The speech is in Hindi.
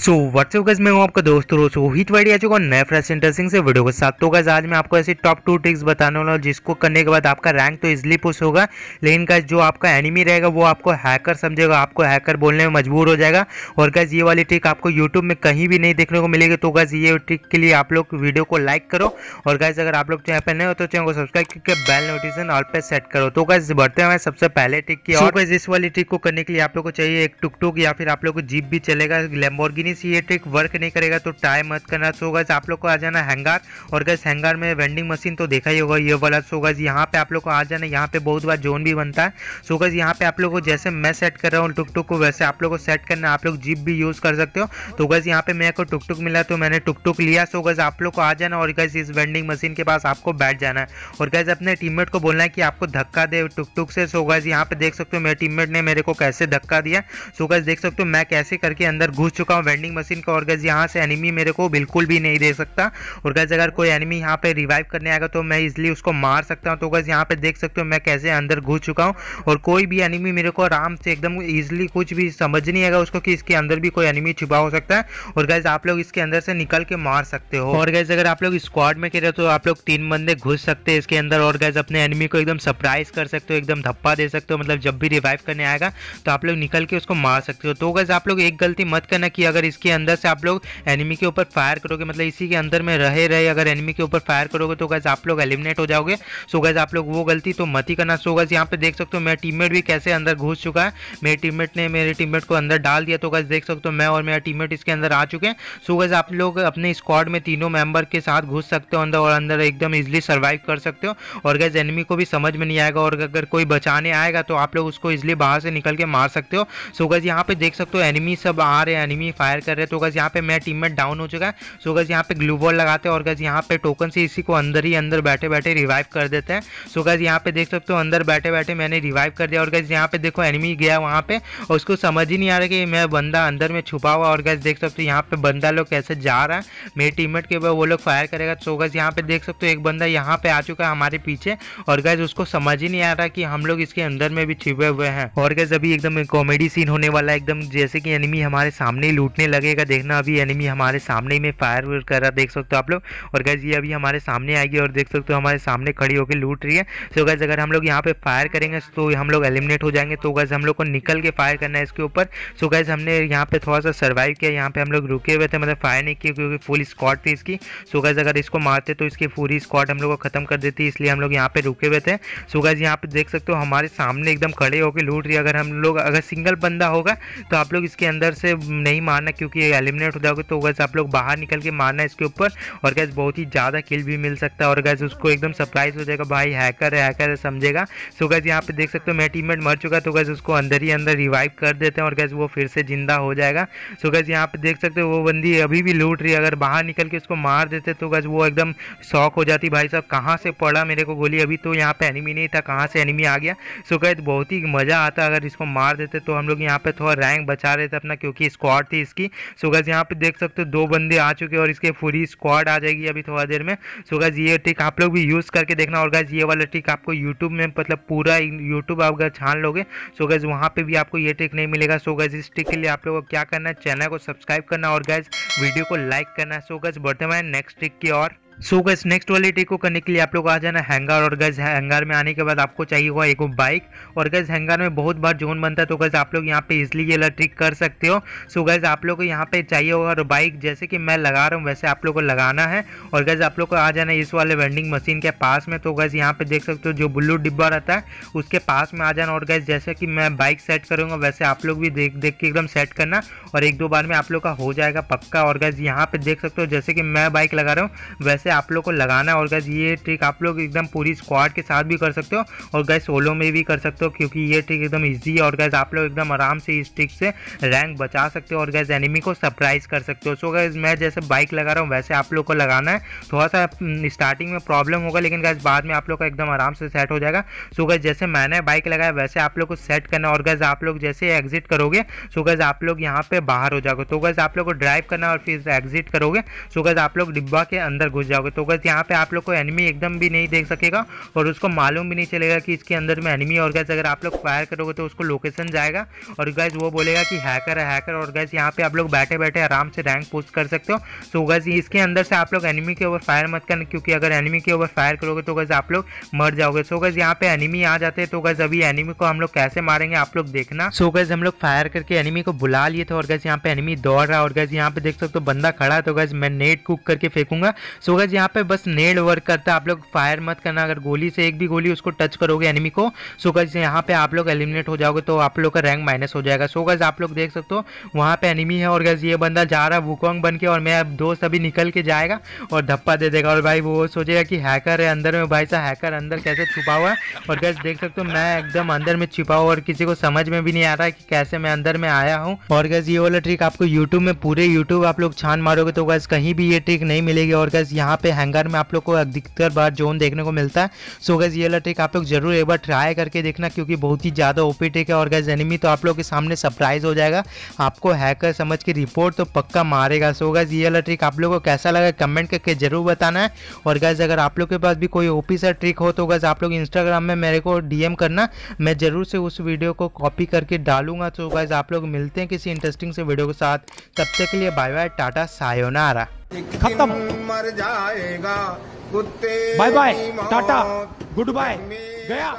सो व्हाट्सएप गज मैं हूँ आपका दोस्त रोज हिट वाइडी आ चुका नए फ्रेश इंटरेस्टिंग से वीडियो के साथ। तो गज आज मैं आपको ऐसी टॉप टू ट्रिक्स बताने वाला हूँ जिसको करने के बाद आपका रैंक तो इजिली पुश होगा। लेकिन गज जो आपका एनिमी रहेगा वो आपको हैकर समझेगा आपको हैकर बोलने में मजबूर हो जाएगा। और गज ये वाली ट्रिक आपको यूट्यूब में कहीं भी नहीं देखने को मिलेगी। तो गज ये ट्रिक के लिए आप लोग वीडियो को लाइक करो। और गज अगर आप लोग चैनल पर नए हो तो चैनल को सब्सक्राइब करके बेल नोटिफिकेशन ऑल पे सेट करो। तो गज बढ़ते हैं सबसे पहले ट्रिक की। और गज इस वाली ट्रिक को करने के लिए आप लोग को चाहिए एक टुक टुक या फिर आप लोग को जीप भी चलेगा लेम्बोर्गिनी से ये ट्रिक वर्क वर्क नहीं करेगा तो ट्राई मत करना। सो गज आप लोग को आ जाना हैंगार और गज हैंगार में वेंडिंग मशीन तो देखा ही होगा, ये वाला। सो गज यहाँ पे आप लोग को आ जाना, यहाँ पे बहुत बार जोन भी बनता है। सो गज यहाँ पे आप लोग को जैसे मैं सेट कर रहा हूँ टुक टुक को, वैसे आप लोग को सेट करना, आप लोग जीप भी यूज़ कर सकते हो। तो गज यहाँ पे मेरे को टुक टुक मिला तो मैंने टुक टुक लिया। सो गज आप लोग को आ जाना और गज इस वेंडिंग मशीन के पास आपको बैठ जाना है। और गज अपने टीममेट को बोलना है कि आपको धक्का दे टुक टुक से। सो गज यहाँ पे देख सकते हो मेरे टीममेट ने मेरे को कैसे धक्का दिया। सो गज देख सकते हो मैं कैसे करके अंदर घुस चुका हूँ। वेंडिंग मशीन का और गज यहाँ से एनिमी मेरे को बिल्कुल भी नहीं दे सकता। और गैस अगर कोई एनिमी यहाँ पे रिवाइव करने आएगा तो मैं इजिली उसको मार सकता हूँ। तो गैस यहाँ पे देख सकते हो मैं कैसे अंदर घुस चुका हूँ। और कोई भी एनिमी मेरे को आराम से एकदम ईजिली कुछ भी समझ नहीं आएगा उसको कि इसके अंदर भी कोई एनिमी छुपा हो सकता है। और गैस आप लोग इसके अंदर से निकल के मार सकते हो। और गैस अगर आप लोग स्क्वाड में कह रहे हो तो आप लोग तीन बंदे घुस सकते हैं इसके अंदर। और गैस अपने एनिमी को एकदम सरप्राइज़ कर सकते हो, एकदम धप्पा दे सकते हो। मतलब जब भी रिवाइव करने आएगा तो आप लोग निकल के उसको मार सकते हो। तो गैस आप लोग एक गलती मत करना कि अगर इसके अंदर से आप लोग एनिमी के ऊपर फायर करोगे। मतलब इसी के अंदर में रहे रहे, अगर एनिमी के ऊपर फायर करोगे तो गैस आप लोग एलिमिनेट हो जाओगे। सो गैस आप लोग वो गलती तो मत ही करना। सो गैस यहाँ पे देख सकते हो, मेरा टीममेट भी कैसे अंदर घुस चुका है। मेरे टीममेट ने मेरे टीममेट को अंदर डाल दिया। तो गैस देख सकते हो, मैं और मेरा टीममेट इसके अंदर आ चुके हैं। सो गैस आप लोग अपने स्क्वाड में तीनों मेंबर के साथ घुस सकते हो अंदर और अंदर एकदम इजिली सर्वाइव कर सकते हो। और गैस एनिमी को भी समझ में नहीं आएगा और अगर कोई बचाने आएगा तो आप लोग उसको इजिली बाहर से निकल के मार सकते हो। सो गैस यहाँ पे देख सकते हो एनिमी सब आ रहे हैं। एनिमी फायर कर रहे तो गैस यहाँ पे मेरा टीममेट डाउन हो चुका है। सो गैस यहाँ पे ग्लू बॉल लगाते हैं और गज यहाँ पे टोकन से इसी को अंदर ही अंदर बैठे बैठे रिवाइव कर देते हैं। सो गज यहाँ पे देख सकते हो, अंदर बैठे बैठे मैंने रिवाइव कर दिया। और गज यहाँ पे देखो एनिमी गया वहाँ पे और उसको समझ ही नहीं आ रहा कि मैं बंदा अंदर में छुपा हुआ और गज देख सकते हो, यहाँ पे बंदा लोग कैसे जा रहा है। मेरे टीममेट के ऊपर वो लोग फायर करेगा। सो गज यहाँ पे देख सकते हो, एक बंदा यहाँ पे आ चुका है हमारे पीछे। और गज उसको समझ ही नहीं आ रहा कि हम लोग इसके अंदर में भी छिपे हुए हैं। और गज अभी एकदम कॉमेडी सीन होने वाला है। एकदम जैसे कि एनिमी हमारे सामने लूटने लगेगा, देखना अभी एनिमी हमारे सामने ही में फायर कर रहा देख सकते हो आप लोग। और गैस ये अभी हमारे सामने आएगी और देख सकते हो हमारे सामने खड़ी होकर लूट रही है। सो गैस अगर हम लोग यहाँ पे फायर करेंगे तो हम लोग एलिमिनेट हो जाएँगे। तो गैस हम लोग को निकल के फायर करना है इसके ऊपर। सो गैस हमने यहाँ पे थोड़ा सा सर्वाइव किया। यहाँ पे हम लोग रुके हुए थे मतलब फायर नहीं किया क्योंकि फुल स्कॉट थी इसकी। सो गैस अगर इसको मारते तो इसकी पूरी स्कॉट हम लोग को खत्म कर देती, इसलिए हम लोग यहाँ पे रुके हुए थे। सो गैस यहाँ पे देख सकते हो हमारे सामने एकदम खड़े होकर लूट रही है। अगर हम लोग, अगर सिंगल बंदा होगा तो आप लोग इसके अंदर से नहीं मारना। क्योंकि ये एलिमिनेट हो जाओगे तो गैस आप लोग बाहर निकल के मारना इसके ऊपर। और गैस बहुत ही ज़्यादा किल भी मिल सकता है। और गैस उसको एकदम सरप्राइज़ हो जाएगा, भाई हैकर है हैकर है, समझेगा। सो गैस यहाँ पे देख सकते हो, मेरा टीममेट मर चुका तो गैस उसको अंदर ही अंदर रिवाइव कर देते हैं और गैस वो फिर से ज़िंदा हो जाएगा। सो गैस यहाँ पे देख सकते हो, वो बंदी अभी भी लूट रही है। अगर बाहर निकल के उसको मार देते तो गैस वो एकदम शौक हो जाती भाई साहब, कहाँ से पड़ा मेरे को गोली? अभी तो यहाँ पे एनिमी नहीं था, कहाँ से एनिमी आ गया? सो गैस बहुत ही मज़ा आता अगर इसको मार देते तो हम लोग यहाँ पे थोड़ा रैंक बचा रहे थे अपना, क्योंकि स्क्वाड थी इसकी। सो गैस यहाँ पे देख सकते हो दो बंदे आ चुके हैं और इसके पूरी स्क्वाड आ जाएगी अभी थोड़ा देर में। सो गैस ये ट्रिक आप लोग भी यूज़ करके देखना और गैस ये वाला ट्रिक आपको यूट्यूब में मतलब पूरा यूट्यूब आप अगर छान लोगे। सो गैस वहाँ पे भी आपको ये ट्रिक नहीं मिलेगा। सो गैस इस ट्रिक के लिए आप लोगों को क्या करना है? चैनल को सब्सक्राइब करना और गैस वीडियो को लाइक करना है। सो गैस बढ़ते हैं नेक्स्ट ट्रिक की और सो गैस नेक्स्ट वाली ट्रिक को करने के लिए आप लोग आ जाना हैंगर और गैस हैंगर में आने के बाद आपको चाहिए होगा एक बाइक और गैस हैंगर में बहुत बार जोन बनता है तो गैस आप लोग यहाँ पे इजिली ये ट्रिक कर सकते हो। सो गैस आप लोग को यहाँ पे चाहिए होगा और बाइक जैसे कि मैं लगा रहा हूँ, वैसे आप लोग को लगाना है। और गैस आप लोग को आ जाना इस वाले वेंडिंग मशीन के पास में। तो गैस यहाँ पे देख सकते हो जो ब्लू डिब्बा रहता है, उसके पास में आ जाना। और गैस जैसे कि मैं बाइक सेट करूँगा, वैसे आप लोग भी देख देख के एकदम सेट करना और एक दो बार में आप लोग का हो जाएगा पक्का। और गैस यहाँ पे देख सकते हो, जैसे कि मैं बाइक लगा रहा हूँ, वैसे आप लोग को लगाना और गैस ये ट्रिक आप लोग एकदम पूरी स्क्वाड के साथ भी कर सकते हो। और गैस सोलो में भी कर सकते हो, क्योंकि ये ट्रिक एकदम ईजी है। और गैस आप लोग एकदम आराम से इस ट्रिक से रैंक बचा सकते हो। और गैस एनिमी को सरप्राइज़ कर सकते हो। सो गैस मैं जैसे बाइक लगा रहा हूँ, वैसे आप लोग को लगाना है। थोड़ा सा स्टार्टिंग में प्रॉब्लम होगा, लेकिन गैस बाद में आप लोग का एकदम आराम से सेट हो जाएगा। सो गैस जैसे मैंने बाइक लगाया, वैसे आप लोग को सेट करना और गैस आप लोग जैसे एग्जिट करोगे सो गैस आप लोग यहाँ पे बाहर हो जाओगे। तो गैस आप लोग को ड्राइव करना और फिर एग्जिट करोगे। सो गैस आप लोग डिब्बा के अंदर घुस जाओगे। जाओगे। तो गैस यहाँ पे आप लोग को एनिमी एकदम भी नहीं देख सकेगा और उसको मालूम भी नहीं चलेगा कि इसके अंदर में एनिमी और गैस अगर आप लोग फायर करोगे तो उसको लोकेशन जाएगा और गैस वो बोलेगा कि हैकर है हैकर और गैस यहाँ पे आप लोग बैठे बैठे आराम से रैंक पोस्ट कर सकते हो। सो गैस इसके अंदर से आप लोग एनिमी के ऊपर फायर मत करना क्योंकि अगर एनिमी के ऊपर फायर करोगे तो गैस आप लोग मर जाओगे। सो गैस यहाँ पे एनिमी आ जाते हैं तो गैस अभी एनिमी को हम लोग कैसे मारेंगे आप लोग देखना। सो गैस हम लोग फायर करके एनिमी को बुला लिए थे और गैस यहाँ पे एनिमी दौड़ रहा है और गैस यहाँ पे देख सकते हो बंदा खड़ा है तो गैस मैं नेट कुक करके फेंकूँगा। सो गैस यहाँ पे बस नेट वर्क करता है। आप लोग फायर मत करना। अगर गोली से एक भी गोली उसको टच करोगे एनिमी को सो गैस यहाँ पे आप लोग एलिमिनेट हो जाओगे तो आप लोग का रैंक माइनस हो जाएगा। सो गैस आप लोग देख सकते हो, वहाँ पे एनिमी है और गैस ये बंदा जा रहा है वुकोंग बन के और मैं अब दोस्त अभी निकल के जाएगा और धप्पा दे देगा। और भाई वो सोचेगा कि हैकर है अंदर में। भाई सा हैकर अंदर कैसे छुपा हुआ है? और गैस देख सकते हो, मैं एकदम अंदर में छिपा हुआ और किसी को समझ में भी नहीं आ रहा है कि कैसे मैं अंदर में आया हूँ। और गैस ये वाला ट्रिक आपको यूट्यूब में पूरे यूट्यूब आप लोग छान मारोगे तो गैस कहीं भी ये ट्रिक नहीं मिलेगी। और गैस यहाँ पे हैंगर में आप लोग को अधिकतर बार जोन देखने को मिलता है। सो गैस ये वाला ट्रिक आप लोग ज़रूर एक बार ट्राई करके देखना क्योंकि बहुत ही ज़्यादा ओपी ट्रिक है और गैस एनिमी तो आप लोग के सामने सरप्राइज़ हो जाएगा। आपको हैकर समझ के रिपोर्ट तो पक्का मारेगा। सो गैस ये वाला ट्रिक आप लोग को कैसा लगा कमेंट करके ज़रूर बताना है। और गैस अगर आप लोग के पास भी कोई ओपी सा ट्रिक हो तो गैस आप लोग इंस्टाग्राम में मेरे को डीएम करना। मैं ज़रूर से उस वीडियो को कॉपी करके डालूँगा। तो गैस आप लोग मिलते हैं किसी इंटरेस्टिंग से वीडियो के साथ। तब तक के लिए बाय बाय टाटा सायोनारा खत्म। मर जाएगा कुत्ते bye bye tata good bye गया।